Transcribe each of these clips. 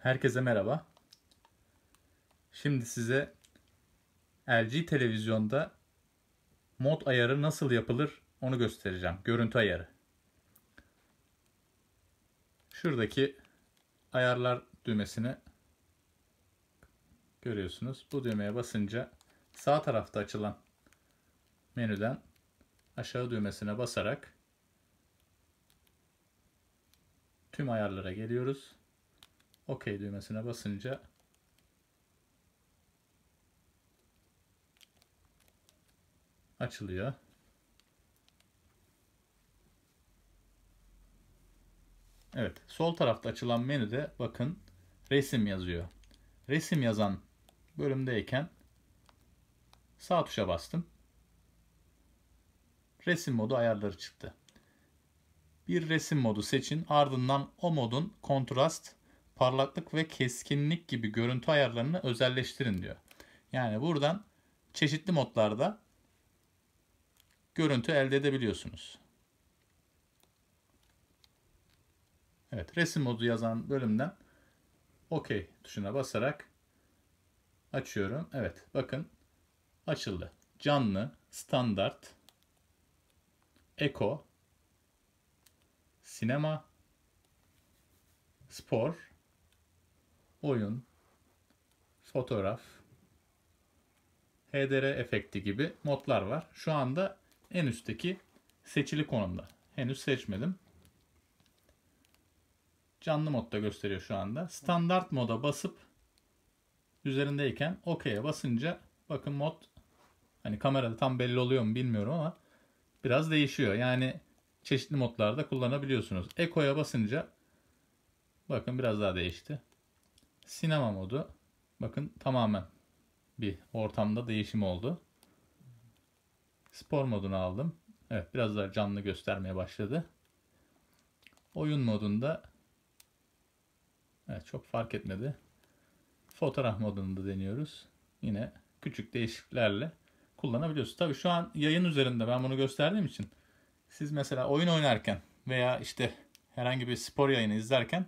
Herkese merhaba. Şimdi size LG televizyonda mod ayarı nasıl yapılır onu göstereceğim. Görüntü ayarı. Şuradaki ayarlar düğmesini görüyorsunuz. Bu düğmeye basınca sağ tarafta açılan menüden aşağı düğmesine basarak tüm ayarlara geliyoruz. OK düğmesine basınca açılıyor. Evet, sol tarafta açılan menüde bakın resim yazıyor. Resim yazan bölümdeyken sağ tuşa bastım. Resim modu ayarları çıktı. Bir resim modu seçin. Ardından o modun kontrast, parlaklık ve keskinlik gibi görüntü ayarlarını özelleştirin diyor. Yani buradan çeşitli modlarda görüntü elde edebiliyorsunuz. Evet, resim modu yazan bölümden OK tuşuna basarak açıyorum. Evet, bakın açıldı. Canlı, standart, eko, sinema, spor, oyun, fotoğraf, HDR efekti gibi modlar var. Şu anda en üstteki seçili konumda. Henüz seçmedim. Canlı modda gösteriyor şu anda. Standart moda basıp üzerindeyken OK'ye basınca bakın mod hani kamerada tam belli oluyor mu bilmiyorum ama biraz değişiyor. Yani çeşitli modlarda kullanabiliyorsunuz. Eko'ya basınca bakın biraz daha değişti. Sinema modu bakın tamamen bir ortamda değişim oldu. Spor modunu aldım. Evet biraz daha canlı göstermeye başladı. Oyun modunda evet çok fark etmedi. Fotoğraf modunu da deniyoruz. Yine küçük değişikliklerle kullanabiliyorsunuz. Tabii şu an yayın üzerinde ben bunu gösterdiğim için siz mesela oyun oynarken veya işte herhangi bir spor yayını izlerken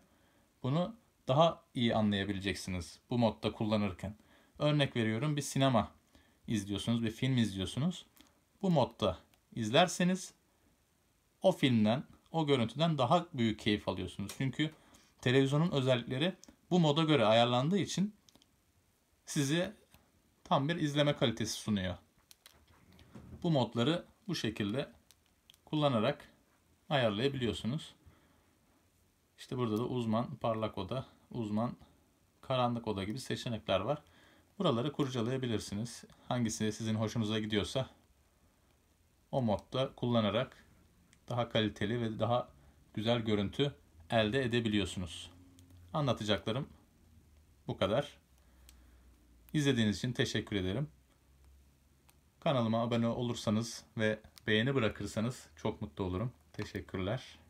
bunu daha iyi anlayabileceksiniz bu modda kullanırken. Örnek veriyorum bir sinema izliyorsunuz, bir film izliyorsunuz. Bu modda izlerseniz o filmden, o görüntüden daha büyük keyif alıyorsunuz. Çünkü televizyonun özellikleri bu moda göre ayarlandığı için size tam bir izleme kalitesi sunuyor. Bu modları bu şekilde kullanarak ayarlayabiliyorsunuz. İşte burada da uzman parlak oda, uzman karanlık oda gibi seçenekler var. Buraları kurcalayabilirsiniz. Hangisi sizin hoşunuza gidiyorsa o modda kullanarak daha kaliteli ve daha güzel görüntü elde edebiliyorsunuz. Anlatacaklarım bu kadar. İzlediğiniz için teşekkür ederim. Kanalıma abone olursanız ve beğeni bırakırsanız çok mutlu olurum. Teşekkürler.